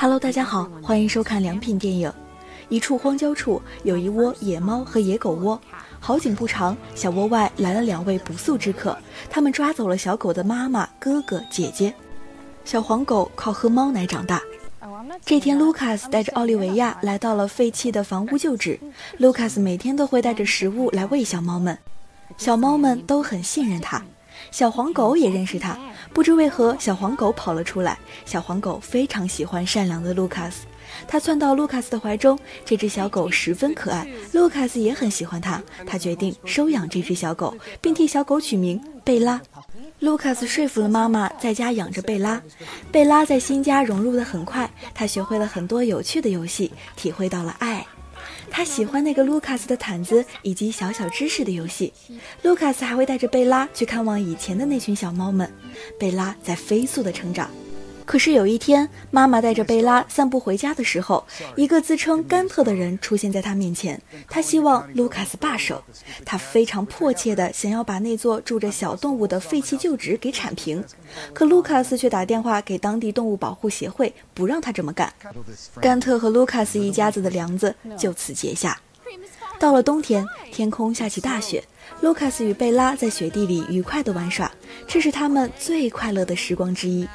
Hello，大家好，欢迎收看良品电影。一处荒郊处有一窝野猫和野狗窝。好景不长，小窝外来了两位不速之客，他们抓走了小狗的妈妈、哥哥、姐姐。小黄狗靠喝猫奶长大。这天，卢卡斯带着奥利维亚来到了废弃的房屋旧址。卢卡斯每天都会带着食物来喂小猫们，小猫们都很信任他。小黄狗也认识他，不知为何，小黄狗跑了出来。小黄狗非常喜欢善良的卢卡斯，它窜到卢卡斯的怀中。这只小狗十分可爱，卢卡斯也很喜欢它。他决定收养这只小狗，并替小狗取名贝拉。卢卡斯说服了妈妈，在家养着贝拉。贝拉在新家融入的很快，他学会了很多有趣的游戏，体会到了爱。他喜欢那个卢卡斯的毯子以及小小知识的游戏。卢卡斯还会带着贝拉去看望以前的那群小猫们。贝拉在飞速的成长。可是有一天，妈妈带着贝拉散步回家的时候，一个自称甘特的人出现在他面前。他希望卢卡斯罢手。他非常迫切地想要把那座住着小动物的废弃旧址给铲平。可卢卡斯却打电话给当地动物保护协会，不让他这么干。甘特和卢卡斯一家子的梁子就此结下。到了冬天，天空下起大雪。卢卡斯与贝拉在雪地里愉快地玩耍，这是他们最快乐的时光之一。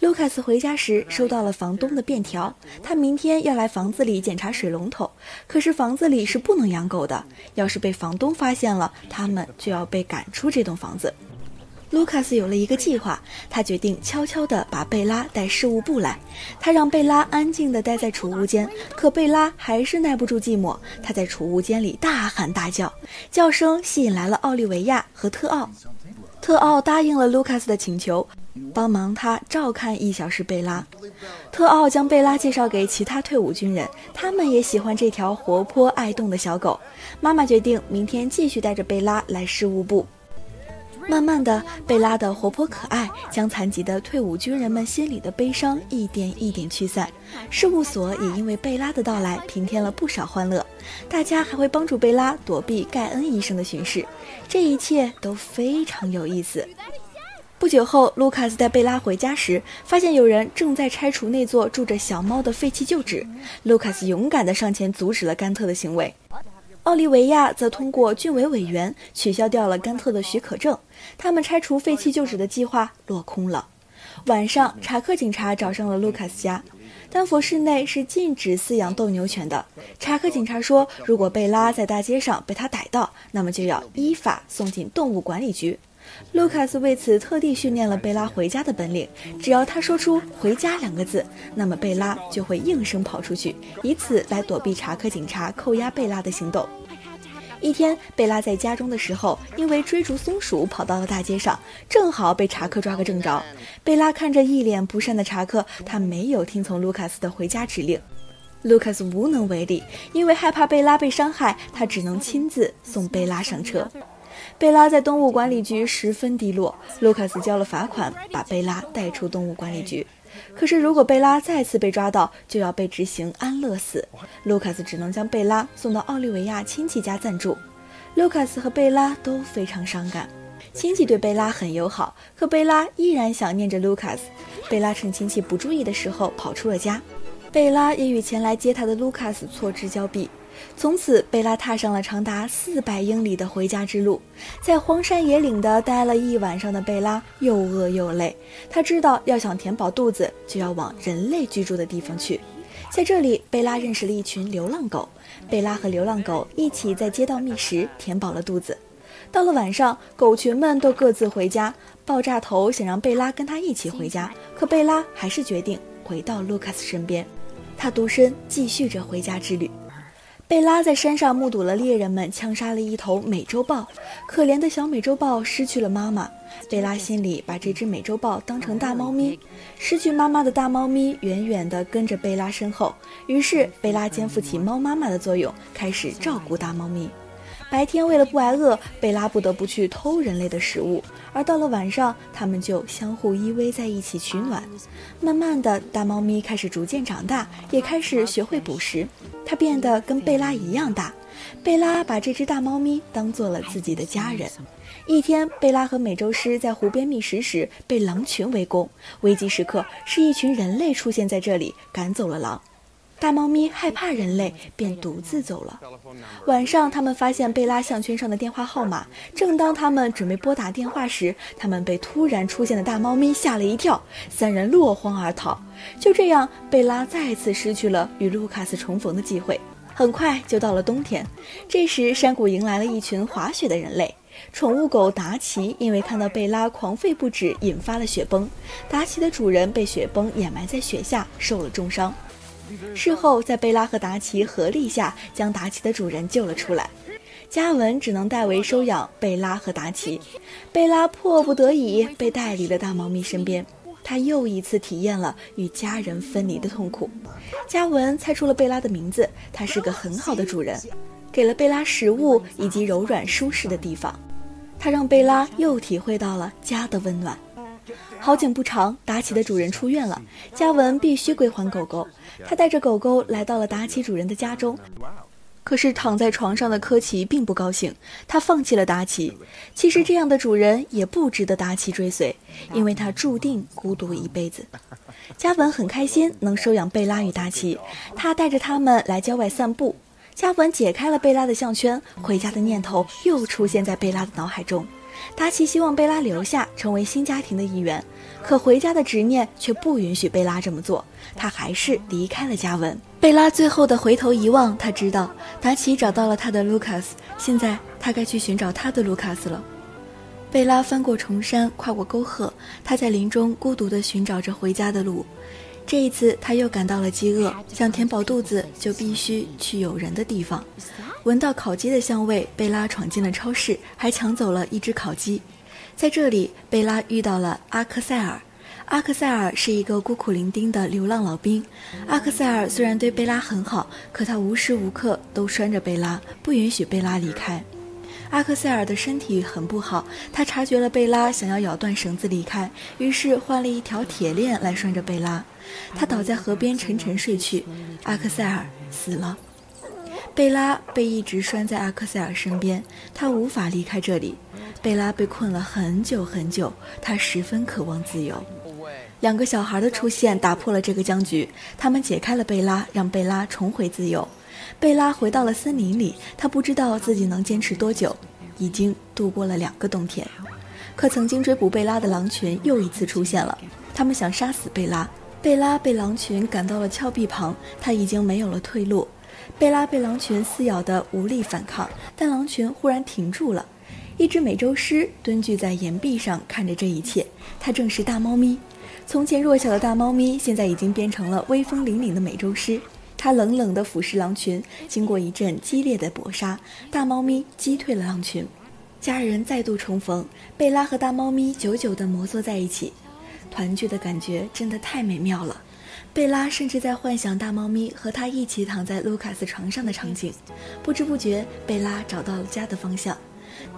卢卡斯回家时收到了房东的便条，他明天要来房子里检查水龙头。可是房子里是不能养狗的，要是被房东发现了，他们就要被赶出这栋房子。卢卡斯有了一个计划，他决定悄悄地把贝拉带事务部来。他让贝拉安静地待在储物间，可贝拉还是耐不住寂寞，他在储物间里大喊大叫，叫声吸引来了奥利维亚和特奥。特奥答应了卢卡斯的请求。帮忙他照看一小时贝拉，特奥将贝拉介绍给其他退伍军人，他们也喜欢这条活泼爱动的小狗。妈妈决定明天继续带着贝拉来事务部。慢慢的，贝拉的活泼可爱将残疾的退伍军人们心里的悲伤一点一点驱散。事务所也因为贝拉的到来平添了不少欢乐，大家还会帮助贝拉躲避盖恩医生的巡视，这一切都非常有意思。不久后，卢卡斯带贝拉回家时，发现有人正在拆除那座住着小猫的废弃旧址。卢卡斯勇敢地上前阻止了甘特的行为。奥利维亚则通过郡委委员取消掉了甘特的许可证。他们拆除废弃旧址的计划落空了。晚上，查克警察找上了卢卡斯家。丹佛市内是禁止饲养斗牛犬的。查克警察说，如果贝拉在大街上被他逮到，那么就要依法送进动物管理局。卢卡斯为此特地训练了贝拉回家的本领。只要他说出“回家”两个字，那么贝拉就会应声跑出去，以此来躲避查克警察扣押贝拉的行动。一天，贝拉在家中的时候，因为追逐松鼠跑到了大街上，正好被查克抓个正着。贝拉看着一脸不善的查克，他没有听从卢卡斯的回家指令。卢卡斯无能为力，因为害怕贝拉被伤害，他只能亲自送贝拉上车。贝拉在动物管理局十分低落，卢卡斯交了罚款，把贝拉带出动物管理局。可是，如果贝拉再次被抓到，就要被执行安乐死。卢卡斯只能将贝拉送到奥利维亚亲戚家暂住。卢卡斯和贝拉都非常伤感，亲戚对贝拉很友好，可贝拉依然想念着卢卡斯。贝拉趁亲戚不注意的时候跑出了家，贝拉也与前来接他的卢卡斯错之交臂。从此，贝拉踏上了长达四百英里的回家之路。在荒山野岭的待了一晚上的贝拉又饿又累，他知道要想填饱肚子，就要往人类居住的地方去。在这里，贝拉认识了一群流浪狗。贝拉和流浪狗一起在街道觅食，填饱了肚子。到了晚上，狗群们都各自回家。爆炸头想让贝拉跟他一起回家，可贝拉还是决定回到卢卡斯身边。他独身继续着回家之旅。贝拉在山上目睹了猎人们枪杀了一头美洲豹，可怜的小美洲豹失去了妈妈。贝拉心里把这只美洲豹当成大猫咪，失去妈妈的大猫咪远远地跟着贝拉身后。于是贝拉肩负起猫妈妈的作用，开始照顾大猫咪。白天为了不挨饿，贝拉不得不去偷人类的食物，而到了晚上，他们就相互依偎在一起取暖。慢慢的，大猫咪开始逐渐长大，也开始学会捕食。它变得跟贝拉一样大。贝拉把这只大猫咪当做了自己的家人。一天，贝拉和美洲狮在湖边觅食时被狼群围攻，危急时刻是一群人类出现在这里，赶走了狼。大猫咪害怕人类，便独自走了。晚上，他们发现贝拉项圈上的电话号码。正当他们准备拨打电话时，他们被突然出现的大猫咪吓了一跳，三人落荒而逃。就这样，贝拉再次失去了与卢卡斯重逢的机会。很快就到了冬天，这时山谷迎来了一群滑雪的人类。宠物狗达奇因为看到贝拉狂吠不止，引发了雪崩。达奇的主人被雪崩掩埋在雪下，受了重伤。事后，在贝拉和达奇合力下，将达奇的主人救了出来。嘉文只能代为收养贝拉和达奇。贝拉迫不得已被带离了大猫咪身边，他又一次体验了与家人分离的痛苦。嘉文猜出了贝拉的名字，他是个很好的主人，给了贝拉食物以及柔软舒适的地方。他让贝拉又体会到了家的温暖。好景不长，达奇的主人出院了，嘉文必须归还狗狗。他带着狗狗来到了达奇主人的家中，可是躺在床上的科奇并不高兴，他放弃了达奇。其实这样的主人也不值得达奇追随，因为他注定孤独一辈子。嘉文很开心能收养贝拉与达奇，他带着他们来郊外散步。嘉文解开了贝拉的项圈，回家的念头又出现在贝拉的脑海中。达奇希望贝拉留下，成为新家庭的一员，可回家的执念却不允许贝拉这么做。他还是离开了嘉文。贝拉最后的回头一望，他知道达奇找到了他的卢卡斯，现在他该去寻找他的卢卡斯了。贝拉翻过重山，跨过沟壑，他在林中孤独地寻找着回家的路。这一次，他又感到了饥饿，想填饱肚子，就必须去有人的地方。闻到烤鸡的香味，贝拉闯进了超市，还抢走了一只烤鸡。在这里，贝拉遇到了阿克塞尔。阿克塞尔是一个孤苦伶仃的流浪老兵。阿克塞尔虽然对贝拉很好，可他无时无刻都拴着贝拉，不允许贝拉离开。阿克塞尔的身体很不好，他察觉了贝拉想要咬断绳子离开，于是换了一条铁链来拴着贝拉。他倒在河边沉沉睡去。阿克塞尔死了。贝拉被一直拴在阿克塞尔身边，他无法离开这里。贝拉被困了很久很久，他十分渴望自由。两个小孩的出现打破了这个僵局，他们解开了贝拉，让贝拉重回自由。贝拉回到了森林里，他不知道自己能坚持多久，已经度过了两个冬天。可曾经追捕贝拉的狼群又一次出现了，他们想杀死贝拉。贝拉被狼群赶到了峭壁旁，他已经没有了退路。贝拉被狼群撕咬得无力反抗，但狼群忽然停住了。一只美洲狮蹲踞在岩壁上看着这一切，它正是大猫咪。从前弱小的大猫咪，现在已经变成了威风凛凛的美洲狮。它冷冷地俯视狼群，经过一阵激烈的搏杀，大猫咪击退了狼群。家人再度重逢，贝拉和大猫咪久久地摩挲在一起，团聚的感觉真的太美妙了。贝拉甚至在幻想大猫咪和他一起躺在卢卡斯床上的场景，不知不觉，贝拉找到了家的方向。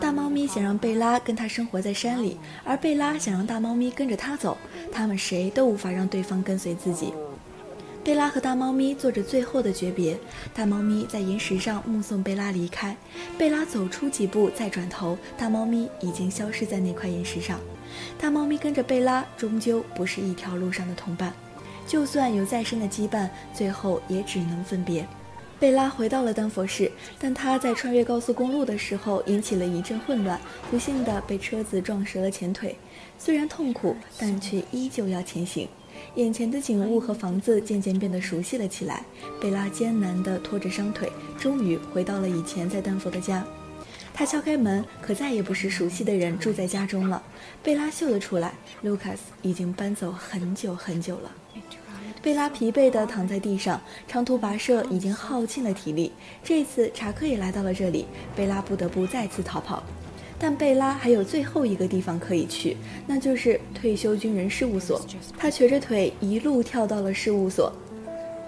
大猫咪想让贝拉跟他生活在山里，而贝拉想让大猫咪跟着他走，他们谁都无法让对方跟随自己。贝拉和大猫咪做着最后的诀别，大猫咪在岩石上目送贝拉离开。贝拉走出几步，再转头，大猫咪已经消失在那块岩石上。大猫咪跟着贝拉，终究不是一条路上的同伴。就算有再深的羁绊，最后也只能分别。贝拉回到了丹佛市，但他在穿越高速公路的时候引起了一阵混乱，不幸的被车子撞折了前腿。虽然痛苦，但却依旧要前行。眼前的景物和房子渐渐变得熟悉了起来。贝拉艰难地拖着伤腿，终于回到了以前在丹佛的家。他敲开门，可再也不是熟悉的人住在家中了。贝拉嗅了出来，卢卡斯已经搬走很久很久了。贝拉疲惫地躺在地上，长途跋涉已经耗尽了体力。这次查克也来到了这里，贝拉不得不再次逃跑。但贝拉还有最后一个地方可以去，那就是退休军人事务所。他瘸着腿一路跳到了事务所。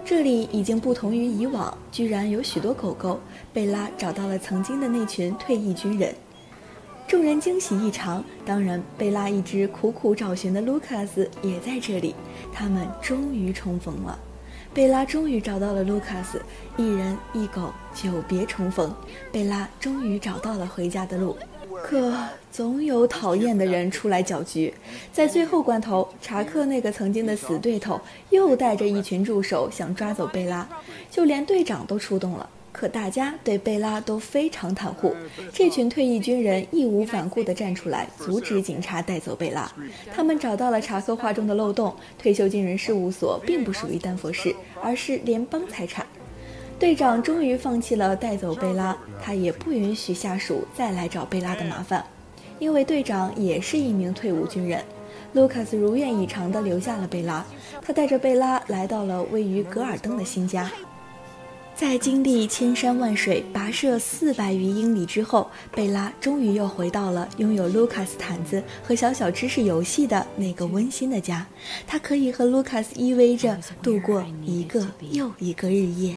这里已经不同于以往，居然有许多狗狗。贝拉找到了曾经的那群退役军人，众人惊喜异常。当然，贝拉一直苦苦找寻的卢卡斯也在这里。他们终于重逢了，贝拉终于找到了卢卡斯。一人一狗，久别重逢，贝拉终于找到了回家的路。可总有讨厌的人出来搅局，在最后关头，查克那个曾经的死对头又带着一群助手想抓走贝拉，就连队长都出动了。可大家对贝拉都非常袒护，这群退役军人义无反顾地站出来阻止警察带走贝拉。他们找到了查克话中的漏洞：退休军人事务所并不属于丹佛市，而是联邦财产。队长终于放弃了带走贝拉，他也不允许下属再来找贝拉的麻烦，因为队长也是一名退伍军人。卢卡斯如愿以偿地留下了贝拉，他带着贝拉来到了位于格尔登的新家。在经历千山万水、跋涉四百余英里之后，贝拉终于又回到了拥有卢卡斯毯子和小小知识游戏的那个温馨的家。她可以和卢卡斯依偎着度过一个又一个日夜。